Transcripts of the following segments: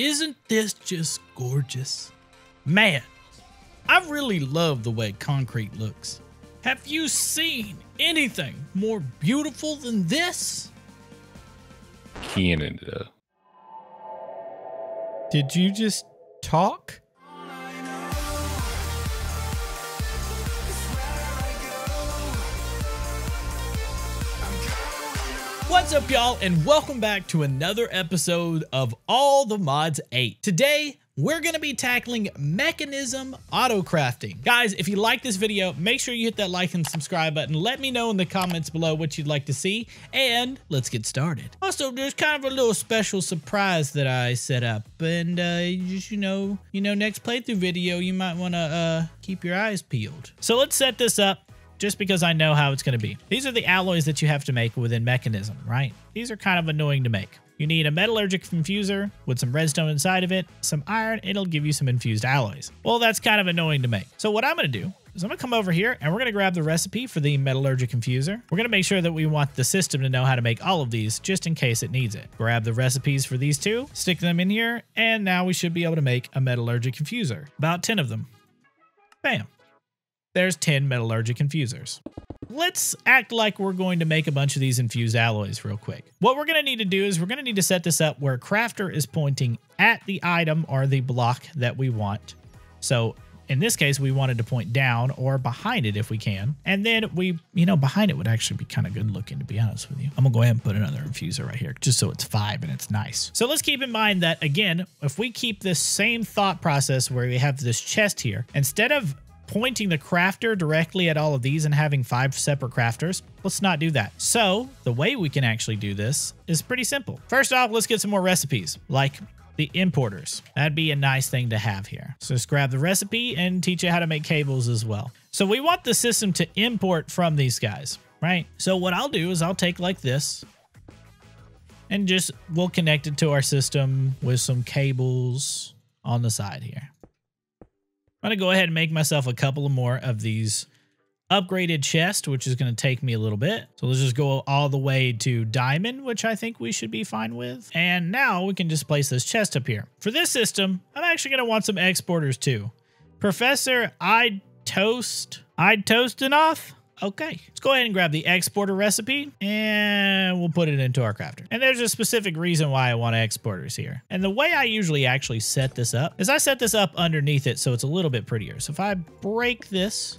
Isn't this just gorgeous? Man, I really love the way concrete looks. Have you seen anything more beautiful than this? Canada. Uh, Did you just talk? What's up, y'all, and welcome back to another episode of All the Mods 8. Today, we're going to be tackling Mekanism auto crafting. Guys, if you like this video, make sure you hit that like and subscribe button. Let me know in the comments below what you'd like to see, and let's get started. Also, there's kind of a little special surprise that I set up, and uh, just, you know, you know, next playthrough video, you might want to uh, keep your eyes peeled. So let's set this up just because I know how it's going to be. These are the alloys that you have to make within Mekanism, right? These are kind of annoying to make. You need a metallurgic infuser with some redstone inside of it, some iron, it'll give you some infused alloys. Well, that's kind of annoying to make. So what I'm going to do is I'm going to come over here and we're going to grab the recipe for the metallurgic infuser. We're going to make sure that we want the system to know how to make all of these just in case it needs it. Grab the recipes for these two, stick them in here, and now we should be able to make a metallurgic infuser. About 10 of them. Bam there's 10 metallurgic infusers. Let's act like we're going to make a bunch of these infused alloys real quick. What we're going to need to do is we're going to need to set this up where crafter is pointing at the item or the block that we want. So in this case, we wanted to point down or behind it if we can. And then we, you know, behind it would actually be kind of good looking, to be honest with you. I'm gonna go ahead and put another infuser right here just so it's five and it's nice. So let's keep in mind that again, if we keep this same thought process where we have this chest here, instead of pointing the crafter directly at all of these and having five separate crafters. Let's not do that. So the way we can actually do this is pretty simple. First off, let's get some more recipes like the importers. That'd be a nice thing to have here. So just grab the recipe and teach you how to make cables as well. So we want the system to import from these guys, right? So what I'll do is I'll take like this and just we'll connect it to our system with some cables on the side here. I'm going to go ahead and make myself a couple of more of these upgraded chests, which is going to take me a little bit. So let's just go all the way to diamond, which I think we should be fine with. And now we can just place this chest up here. For this system, I'm actually going to want some exporters too. Professor I'd toast, I'd toast enough. Okay, let's go ahead and grab the exporter recipe and we'll put it into our crafter. And there's a specific reason why I want exporters here. And the way I usually actually set this up is I set this up underneath it so it's a little bit prettier. So if I break this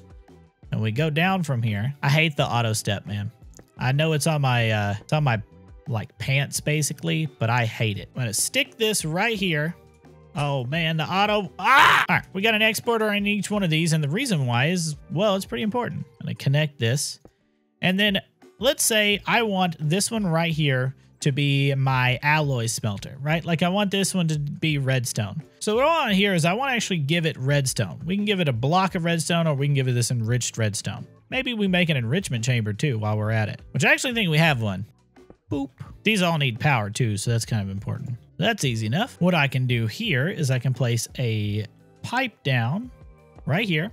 and we go down from here, I hate the auto step, man. I know it's on my, uh, it's on my like pants basically, but I hate it. I'm gonna stick this right here Oh man, the auto. Ah! All right, we got an exporter in each one of these, and the reason why is, well, it's pretty important. I'm gonna connect this. And then let's say I want this one right here to be my alloy smelter, right? Like I want this one to be redstone. So what I want here is I want to actually give it redstone. We can give it a block of redstone or we can give it this enriched redstone. Maybe we make an enrichment chamber too while we're at it, which I actually think we have one. Boop. These all need power too, so that's kind of important. That's easy enough. What I can do here is I can place a pipe down right here,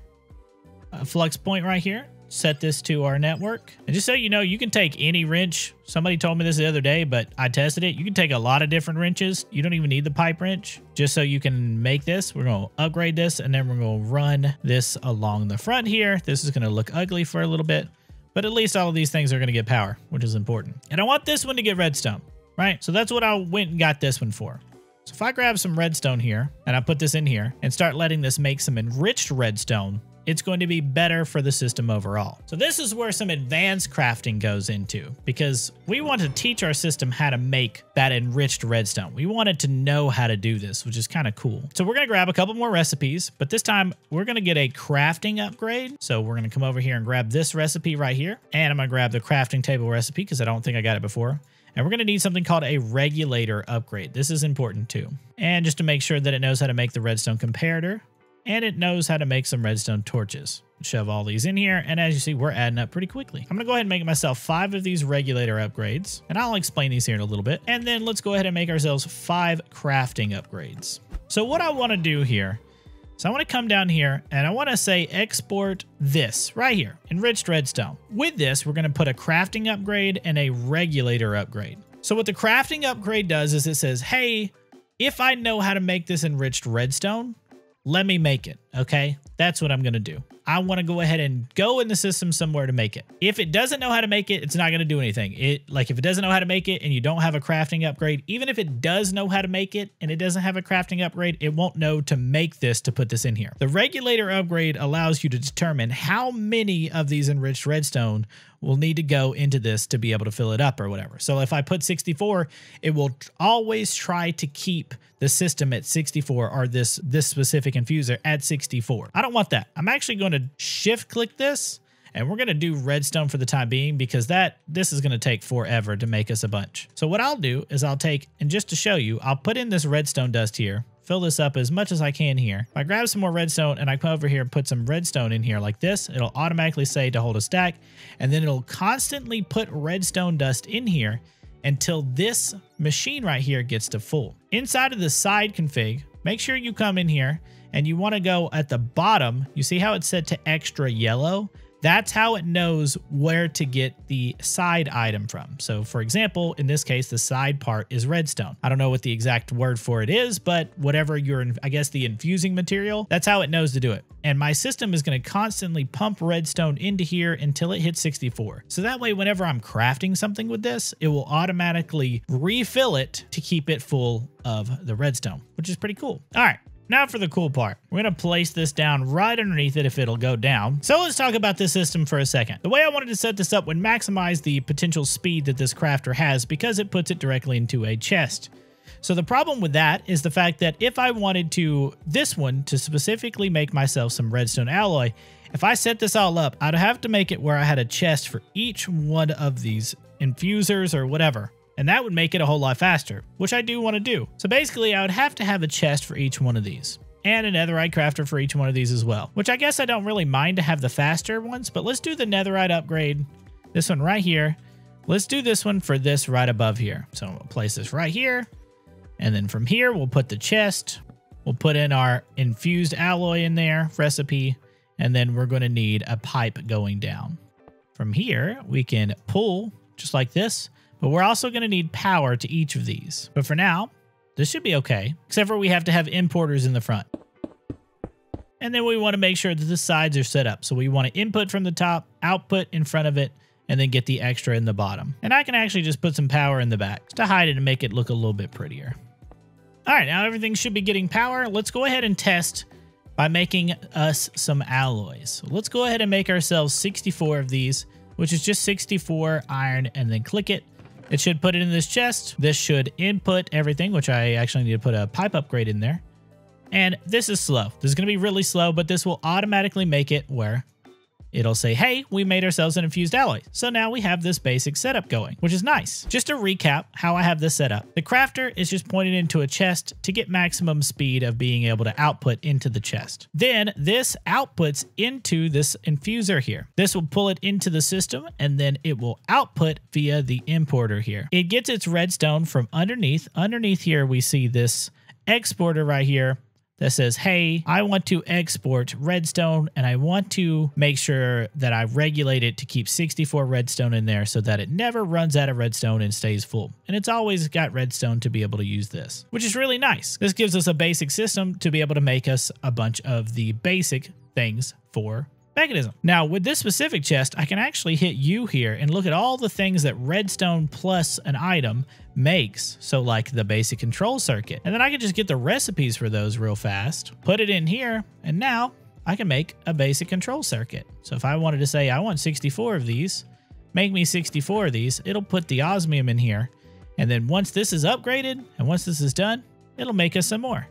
a flux point right here, set this to our network. And just so you know, you can take any wrench. Somebody told me this the other day, but I tested it. You can take a lot of different wrenches. You don't even need the pipe wrench just so you can make this. We're going to upgrade this and then we're going to run this along the front here. This is going to look ugly for a little bit, but at least all of these things are going to get power, which is important. And I want this one to get redstone right? So that's what I went and got this one for. So if I grab some redstone here and I put this in here and start letting this make some enriched redstone, it's going to be better for the system overall. So this is where some advanced crafting goes into because we want to teach our system how to make that enriched redstone. We want it to know how to do this, which is kind of cool. So we're going to grab a couple more recipes, but this time we're going to get a crafting upgrade. So we're going to come over here and grab this recipe right here. And I'm going to grab the crafting table recipe because I don't think I got it before. And we're going to need something called a regulator upgrade. This is important too. And just to make sure that it knows how to make the redstone comparator and it knows how to make some redstone torches. Shove all these in here, and as you see, we're adding up pretty quickly. I'm gonna go ahead and make myself five of these regulator upgrades, and I'll explain these here in a little bit. And then let's go ahead and make ourselves five crafting upgrades. So what I wanna do here so I want to come down here and I want to say export this right here, enriched redstone. With this, we're going to put a crafting upgrade and a regulator upgrade. So what the crafting upgrade does is it says, hey, if I know how to make this enriched redstone, let me make it, okay? That's what I'm gonna do. I wanna go ahead and go in the system somewhere to make it. If it doesn't know how to make it, it's not gonna do anything. It Like if it doesn't know how to make it and you don't have a crafting upgrade, even if it does know how to make it and it doesn't have a crafting upgrade, it won't know to make this to put this in here. The regulator upgrade allows you to determine how many of these enriched redstone will need to go into this to be able to fill it up or whatever. So if I put 64, it will always try to keep the system at 64 or this this specific infuser at 64. I don't want that. I'm actually going to shift click this and we're going to do redstone for the time being because that this is going to take forever to make us a bunch. So what I'll do is I'll take, and just to show you, I'll put in this redstone dust here, fill this up as much as I can here. If I grab some more redstone and I come over here and put some redstone in here like this, it'll automatically say to hold a stack, and then it'll constantly put redstone dust in here until this machine right here gets to full. Inside of the side config, make sure you come in here and you want to go at the bottom. You see how it's set to extra yellow? That's how it knows where to get the side item from. So for example, in this case, the side part is redstone. I don't know what the exact word for it is, but whatever your, I guess the infusing material, that's how it knows to do it. And my system is going to constantly pump redstone into here until it hits 64. So that way, whenever I'm crafting something with this, it will automatically refill it to keep it full of the redstone, which is pretty cool. All right. Now for the cool part. We're going to place this down right underneath it if it'll go down. So let's talk about this system for a second. The way I wanted to set this up would maximize the potential speed that this crafter has because it puts it directly into a chest. So the problem with that is the fact that if I wanted to, this one, to specifically make myself some redstone alloy, if I set this all up, I'd have to make it where I had a chest for each one of these infusers or whatever and that would make it a whole lot faster, which I do want to do. So basically, I would have to have a chest for each one of these and a netherite crafter for each one of these as well, which I guess I don't really mind to have the faster ones, but let's do the netherite upgrade. This one right here. Let's do this one for this right above here. So we'll place this right here. And then from here, we'll put the chest. We'll put in our infused alloy in there recipe. And then we're going to need a pipe going down. From here, we can pull just like this but we're also going to need power to each of these. But for now, this should be okay, except for we have to have importers in the front. And then we want to make sure that the sides are set up. So we want to input from the top, output in front of it, and then get the extra in the bottom. And I can actually just put some power in the back to hide it and make it look a little bit prettier. All right, now everything should be getting power. Let's go ahead and test by making us some alloys. So let's go ahead and make ourselves 64 of these, which is just 64 iron, and then click it. It should put it in this chest. This should input everything, which I actually need to put a pipe upgrade in there. And this is slow. This is going to be really slow, but this will automatically make it where it'll say, hey, we made ourselves an infused alloy. So now we have this basic setup going, which is nice. Just to recap how I have this set up. The crafter is just pointed into a chest to get maximum speed of being able to output into the chest. Then this outputs into this infuser here. This will pull it into the system and then it will output via the importer here. It gets its redstone from underneath. Underneath here, we see this exporter right here that says, hey, I want to export redstone and I want to make sure that I regulate it to keep 64 redstone in there so that it never runs out of redstone and stays full. And it's always got redstone to be able to use this, which is really nice. This gives us a basic system to be able to make us a bunch of the basic things for Mekanism. Now, with this specific chest, I can actually hit U here and look at all the things that redstone plus an item makes. So like the basic control circuit. And then I can just get the recipes for those real fast, put it in here, and now I can make a basic control circuit. So if I wanted to say I want 64 of these, make me 64 of these, it'll put the osmium in here. And then once this is upgraded and once this is done, it'll make us some more.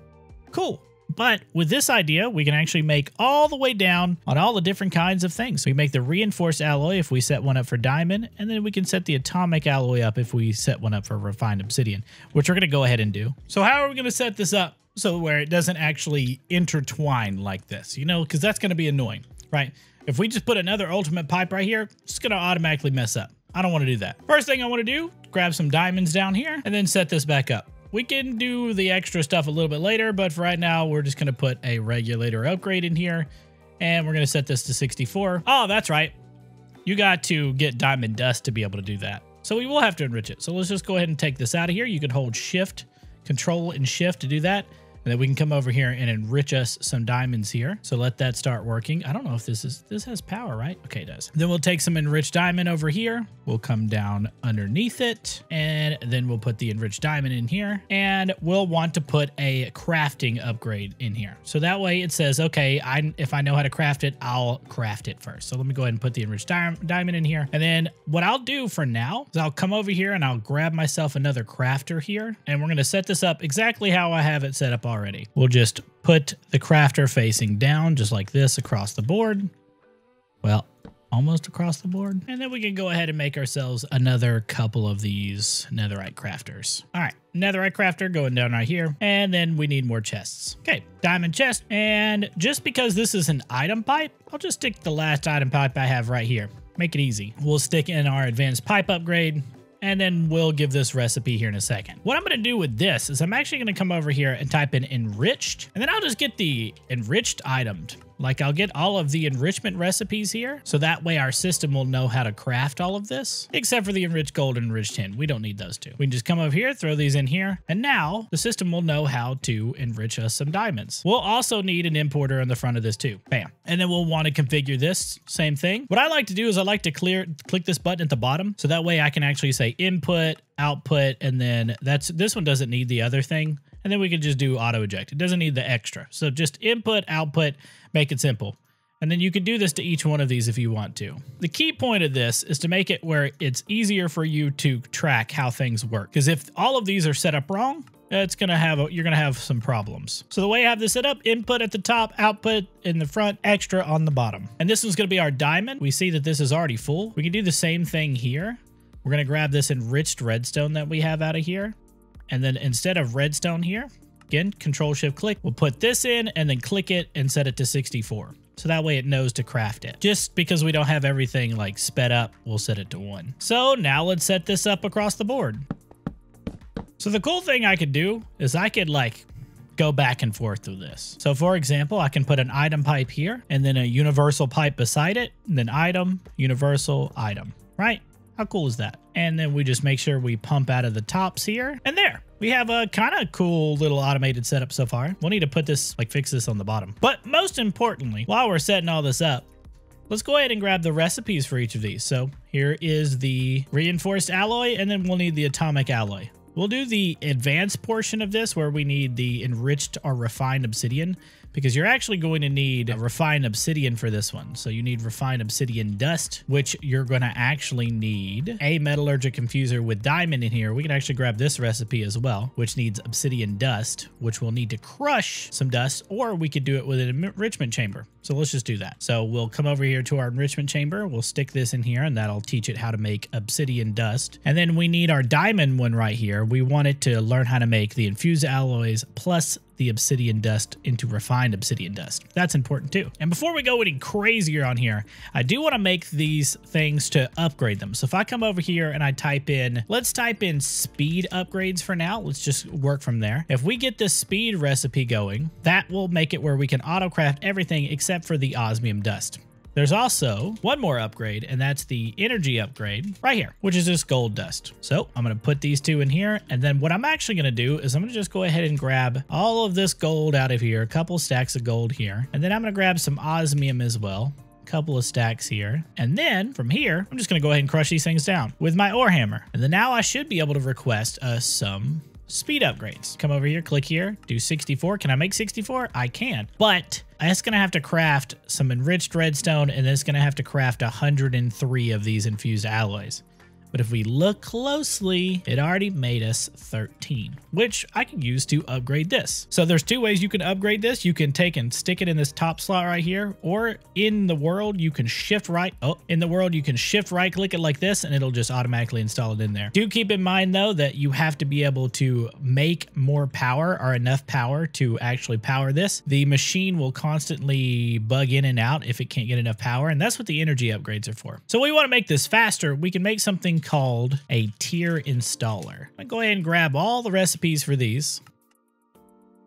Cool. But with this idea, we can actually make all the way down on all the different kinds of things. We make the reinforced alloy if we set one up for diamond, and then we can set the atomic alloy up if we set one up for refined obsidian, which we're going to go ahead and do. So how are we going to set this up so where it doesn't actually intertwine like this, you know, because that's going to be annoying, right? If we just put another ultimate pipe right here, it's going to automatically mess up. I don't want to do that. First thing I want to do, grab some diamonds down here and then set this back up. We can do the extra stuff a little bit later, but for right now, we're just going to put a regulator upgrade in here. And we're going to set this to 64. Oh, that's right. You got to get diamond dust to be able to do that. So we will have to enrich it. So let's just go ahead and take this out of here. You can hold shift control and shift to do that. And then we can come over here and enrich us some diamonds here. So let that start working. I don't know if this is, this has power, right? Okay, it does. Then we'll take some enriched diamond over here. We'll come down underneath it and then we'll put the enriched diamond in here and we'll want to put a crafting upgrade in here. So that way it says, okay, I, if I know how to craft it, I'll craft it first. So let me go ahead and put the enriched di diamond in here. And then what I'll do for now is I'll come over here and I'll grab myself another crafter here and we're going to set this up exactly how I have it set up already already. We'll just put the crafter facing down just like this across the board. Well, almost across the board. And then we can go ahead and make ourselves another couple of these netherite crafters. All right, netherite crafter going down right here. And then we need more chests. Okay, diamond chest. And just because this is an item pipe, I'll just stick the last item pipe I have right here. Make it easy. We'll stick in our advanced pipe upgrade and then we'll give this recipe here in a second. What I'm to do with this is I'm actually to come over here and type in enriched, and then I'll just get the enriched itemed. Like I'll get all of the enrichment recipes here, so that way our system will know how to craft all of this, except for the enriched gold and enriched tin. We don't need those two. We can just come over here, throw these in here, and now the system will know how to enrich us some diamonds. We'll also need an importer on the front of this too. Bam. And then we'll want to configure this same thing. What I like to do is I like to clear, click this button at the bottom, so that way I can actually say input, output, and then that's, this one doesn't need the other thing and then we can just do auto eject. It doesn't need the extra. So just input, output, make it simple. And then you can do this to each one of these if you want to. The key point of this is to make it where it's easier for you to track how things work. Because if all of these are set up wrong, it's gonna have a, you're gonna have some problems. So the way I have this set up, input at the top, output in the front, extra on the bottom. And this one's gonna be our diamond. We see that this is already full. We can do the same thing here. We're gonna grab this enriched redstone that we have out of here. And then instead of redstone here, again, control shift click, we'll put this in and then click it and set it to 64. So that way it knows to craft it. Just because we don't have everything like sped up, we'll set it to one. So now let's set this up across the board. So the cool thing I could do is I could like go back and forth through this. So for example, I can put an item pipe here and then a universal pipe beside it, and then item, universal, item, right? How cool is that? And then we just make sure we pump out of the tops here. And there, we have a kind of cool little automated setup so far. We'll need to put this, like fix this on the bottom. But most importantly, while we're setting all this up, let's go ahead and grab the recipes for each of these. So here is the reinforced alloy, and then we'll need the atomic alloy. We'll do the advanced portion of this where we need the enriched or refined obsidian because you're actually going to need a refined obsidian for this one. So you need refined obsidian dust, which you're going to actually need a metallurgic infuser with diamond in here. We can actually grab this recipe as well, which needs obsidian dust, which we'll need to crush some dust, or we could do it with an enrichment chamber. So let's just do that. So we'll come over here to our enrichment chamber. We'll stick this in here and that'll teach it how to make obsidian dust. And then we need our diamond one right here. We want it to learn how to make the infused alloys plus the obsidian dust into refined obsidian dust. That's important too. And before we go any crazier on here, I do want to make these things to upgrade them. So if I come over here and I type in, let's type in speed upgrades for now. Let's just work from there. If we get this speed recipe going, that will make it where we can auto craft everything except for the osmium dust. There's also one more upgrade, and that's the energy upgrade right here, which is this gold dust. So I'm going to put these two in here. And then what I'm actually going to do is I'm going to just go ahead and grab all of this gold out of here, a couple stacks of gold here. And then I'm going to grab some osmium as well A couple of stacks here. And then from here, I'm just going to go ahead and crush these things down with my ore hammer. And then now I should be able to request uh, some speed upgrades. Come over here, click here, do 64. Can I make 64? I can, but going to have to craft some enriched redstone and going to have to craft 103 of these infused alloys. But if we look closely, it already made us 13, which I can use to upgrade this. So there's two ways you can upgrade this. You can take and stick it in this top slot right here, or in the world, you can shift right. Oh, in the world, you can shift right click it like this and it'll just automatically install it in there. Do keep in mind though, that you have to be able to make more power or enough power to actually power this. The machine will constantly bug in and out if it can't get enough power. And that's what the energy upgrades are for. So we want to make this faster. We can make something called a tier installer. I'm gonna go ahead and grab all the recipes for these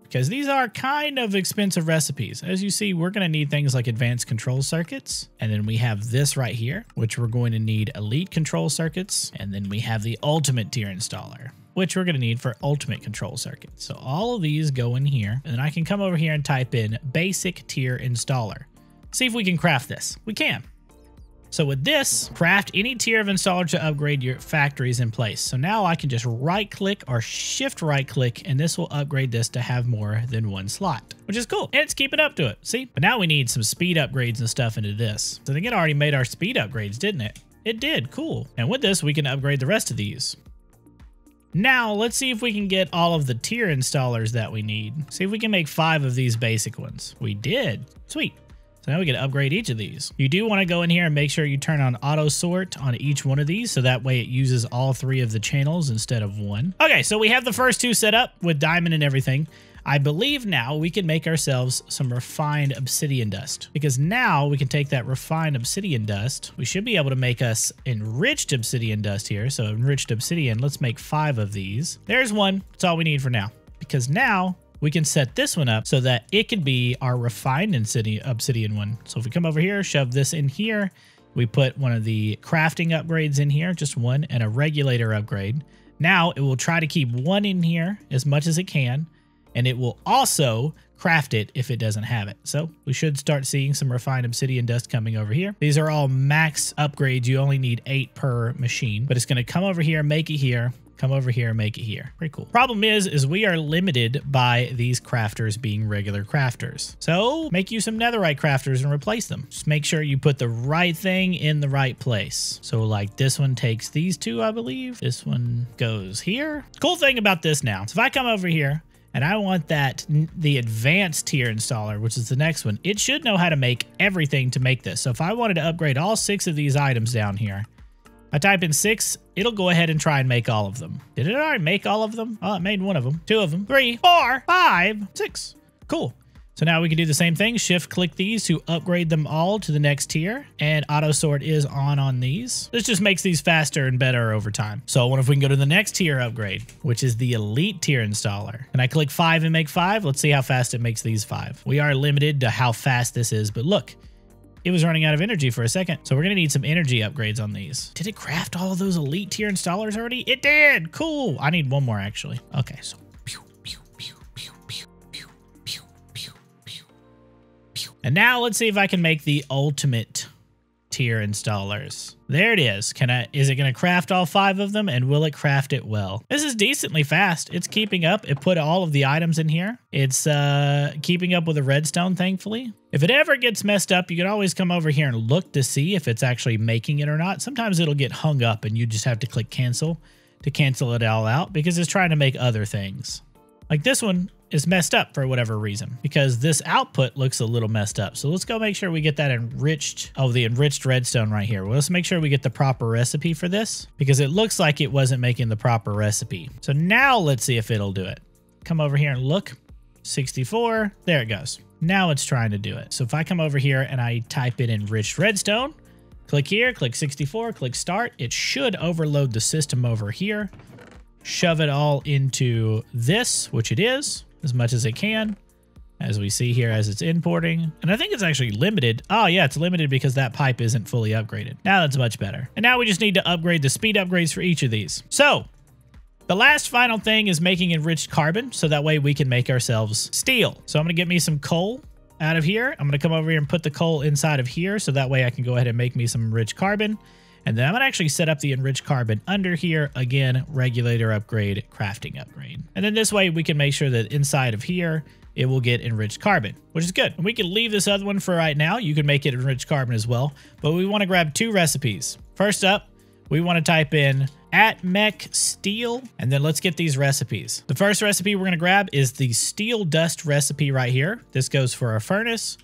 because these are kind of expensive recipes. As you see, we're to need things like advanced control circuits. And then we have this right here, which we're going to need elite control circuits. And then we have the ultimate tier installer. which we're going to need for ultimate control circuit. So all of these go in here, and then I can come over here and type in basic tier installer. See if we can craft this. We can. So with this, craft any tier of installer to upgrade your factories in place. So now I can just right click or shift right click and this will upgrade this to have more than one slot, which is cool. And it's keeping up to it. See, but now we need some speed upgrades and stuff into this. So I think it already made our speed upgrades, didn't it? It did, cool. And with this, we can upgrade the rest of these. Now, let's see if we can get all of the tier installers that we need. See if we can make five of these basic ones. We did. Sweet. So now we can upgrade each of these. You do want to go in here and make sure you turn on auto sort on each one of these so that way it uses all three of the channels instead of one. Okay, so we have the first two set up with diamond and everything. I believe now we can make ourselves some refined obsidian dust because now we can take that refined obsidian dust. We should be able to make us enriched obsidian dust here. So enriched obsidian, let's make five of these. There's one. That's all we need for now because now we can set this one up so that it can be our refined obsidian one. So if we come over here, shove this in here, we put one of the crafting upgrades in here, just one, and a regulator upgrade. Now it will try to keep one in here as much as it can, and it will also craft it if it doesn't have it. So we should start seeing some refined obsidian dust coming over here. These are all max upgrades. You only need eight per machine, but it's going to come over here, make it here, come over here and make it here. Pretty cool. Problem is, is we are limited by these crafters being regular crafters. So make you some netherite crafters and replace them. Just make sure you put the right thing in the right place. So like this one takes these two, I believe. This one goes here. Cool thing about this now, so if I come over here, and I want that the advanced tier installer, which is the next one. It should know how to make everything to make this. So if I wanted to upgrade all six of these items down here, I type in six, it'll go ahead and try and make all of them. Did it already make all of them? Oh, it made one of them, two of them, three, four, five, six. Cool. So now we can do the same thing, shift click these to upgrade them all to the next tier and auto sort is on on these. This just makes these faster and better over time. So I wonder if we can go to the next tier upgrade, which is the elite tier installer. And I click five and make five. Let's see how fast it makes these five. We are limited to how fast this is, but look, it was running out of energy for a second. So we're to need some energy upgrades on these. Did it craft all those elite tier installers already? It did. Cool. I need one more actually. Okay, so And now let's see if I can make the ultimate tier installers. There it is. Can I, is it going to craft all five of them and will it craft it well? This is decently fast. It's keeping up. It put all of the items in here. It's uh, keeping up with the redstone, thankfully. If it ever gets messed up, you can always come over here and look to see if it's actually making it or not. Sometimes it'll get hung up and you just have to click cancel to cancel it all out because it's trying to make other things. Like this one, is messed up for whatever reason because this output looks a little messed up. So let's go make sure we get that enriched, oh, the enriched redstone right here. Well, let's make sure we get the proper recipe for this because it looks like it wasn't making the proper recipe. So now let's see if it'll do it. Come over here and look, 64, there it goes. Now it's trying to do it. So if I come over here and I type in enriched redstone, click here, click 64, click start, it should overload the system over here shove it all into this, which it is as much as it can, as we see here as it's importing. And I think it's actually limited. Oh yeah, it's limited because that pipe isn't fully upgraded. Now that's much better. And now we just need to upgrade the speed upgrades for each of these. So the last final thing is making enriched carbon, so that way we can make ourselves steel. So I'm gonna get me some coal out of here. I'm gonna come over here and put the coal inside of here, so that way I can go ahead and make me some enriched carbon. And then I'm to actually set up the enriched carbon under here. Again, regulator upgrade, crafting upgrade. And then this way we can make sure that inside of here, it will get enriched carbon, which is good. And we can leave this other one for right now. You can make it enriched carbon as well. But we want to grab two recipes. First up, we want to type in at mech steel, and then let's get these recipes. The first recipe we're going to grab is the steel dust recipe right here. This goes for a furnace.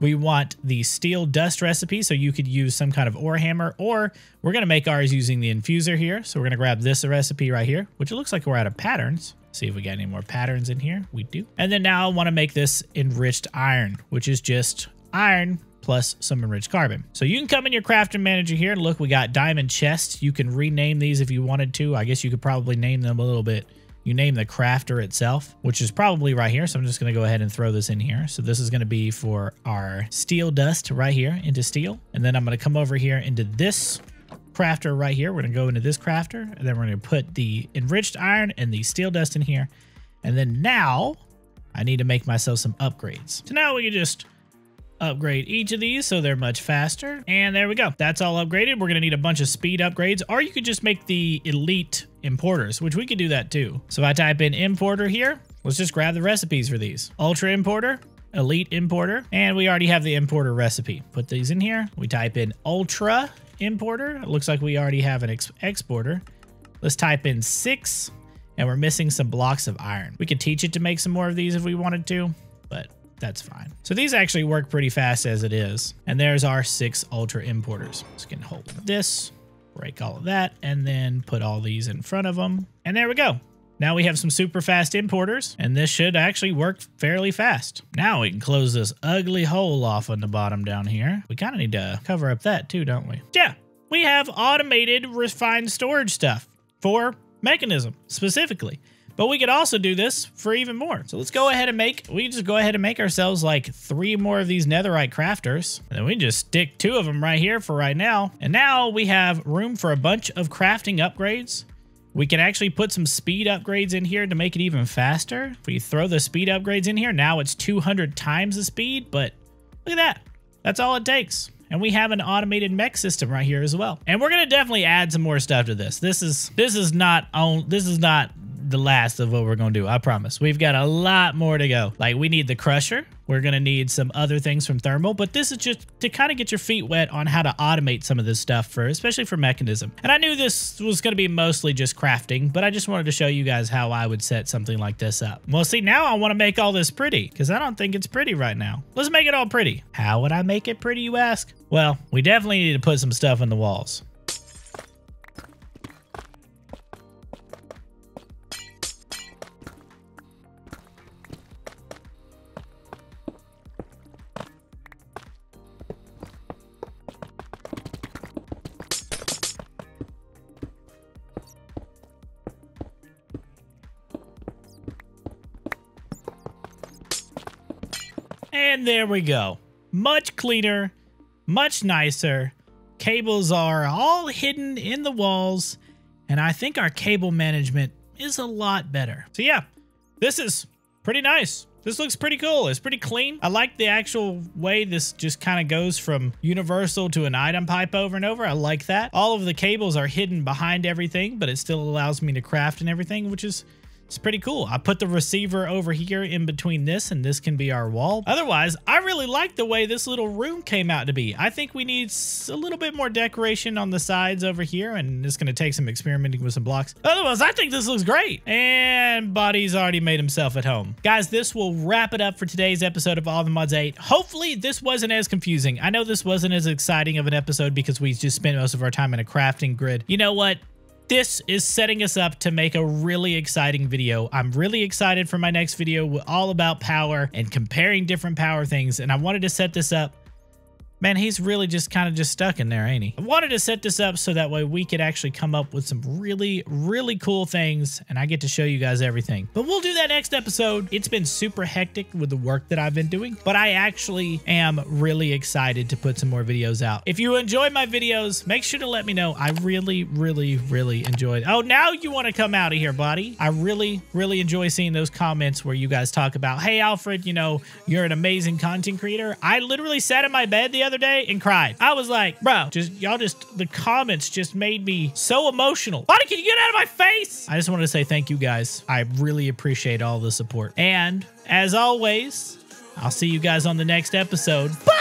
We want the steel dust recipe, so you could use some kind of ore hammer, or we're going to make ours using the infuser here. So we're going to grab this recipe right here, which it looks like we're out of patterns. See if we got any more patterns in here. We do. And then now I want to make this enriched iron, which is just iron plus some enriched carbon. So you can come in your crafting manager here and look, we got diamond chests. You can rename these if you wanted to. I guess you could probably name them a little bit you name the crafter itself, which is probably right here. So I'm just going to go ahead and throw this in here. So this is going to be for our steel dust right here into steel. And then I'm going to come over here into this crafter right here. We're gonna go into this crafter, and then we're gonna put the enriched iron and the steel dust in here. And then now I need to make myself some upgrades. So now we can just upgrade each of these so they're much faster. And there we go. That's all upgraded. We're going to need a bunch of speed upgrades, or you could just make the elite importers, which we could do that too. So if I type in importer here, let's just grab the recipes for these. Ultra importer, elite importer, and we already have the importer recipe. Put these in here. We type in ultra importer. It looks like we already have an ex exporter. Let's type in six, and we're missing some blocks of iron. We could teach it to make some more of these if we wanted to, but that's fine. So these actually work pretty fast as it is. And there's our six ultra importers. We can hold of this, break all of that, and then put all these in front of them. And there we go. Now we have some super fast importers, and this should actually work fairly fast. Now we can close this ugly hole off on the bottom down here. We kind of need to cover up that too, don't we? Yeah, we have automated refined storage stuff for Mekanism specifically. But we could also do this for even more. So let's go ahead and make, we just go ahead and make ourselves like three more of these netherite crafters. And then we just stick two of them right here for right now. And now we have room for a bunch of crafting upgrades. We can actually put some speed upgrades in here to make it even faster. If we throw the speed upgrades in here, now it's 200 times the speed, but look at that. That's all it takes. And we have an automated mech system right here as well. And we're gonna definitely add some more stuff to this. This is this is not on this is not the last of what we're going to do. I promise. We've got a lot more to go. Like we need the crusher. We're going to need some other things from thermal, but this is just to kind of get your feet wet on how to automate some of this stuff for, especially for Mekanism. And I knew this was going to be mostly just crafting, but I just wanted to show you guys how I would set something like this up. Well, see, now I want to make all this pretty because I don't think it's pretty right now. Let's make it all pretty. How would I make it pretty, you ask? Well, we definitely need to put some stuff in the walls. And there we go. Much cleaner, much nicer. Cables are all hidden in the walls, and I think our cable management is a lot better. So yeah, this is pretty nice. This looks pretty cool. It's pretty clean. I like the actual way this just kind of goes from universal to an item pipe over and over. I like that. All of the cables are hidden behind everything, but it still allows me to craft and everything, which is it's pretty cool. I put the receiver over here in between this and this can be our wall. Otherwise, I really like the way this little room came out to be. I think we need a little bit more decoration on the sides over here and it's going to take some experimenting with some blocks. Otherwise, I think this looks great. And Body's already made himself at home. Guys, this will wrap it up for today's episode of All the Mods 8. Hopefully, this wasn't as confusing. I know this wasn't as exciting of an episode because we just spent most of our time in a crafting grid. You know what? This is setting us up to make a really exciting video. I'm really excited for my next video all about power and comparing different power things. And I wanted to set this up Man, he's really just kind of just stuck in there, ain't he? I wanted to set this up so that way we could actually come up with some really, really cool things and I get to show you guys everything. But we'll do that next episode. It's been super hectic with the work that I've been doing, but I actually am really excited to put some more videos out. If you enjoy my videos, make sure to let me know. I really, really, really enjoyed. Oh, now you want to come out of here, buddy. I really, really enjoy seeing those comments where you guys talk about, hey, Alfred, you know, you're an amazing content creator. I literally sat in my bed the other day and cried. I was like, bro, just y'all just the comments just made me so emotional. Buddy, can you get out of my face? I just wanted to say thank you guys. I really appreciate all the support. And as always, I'll see you guys on the next episode. Bye!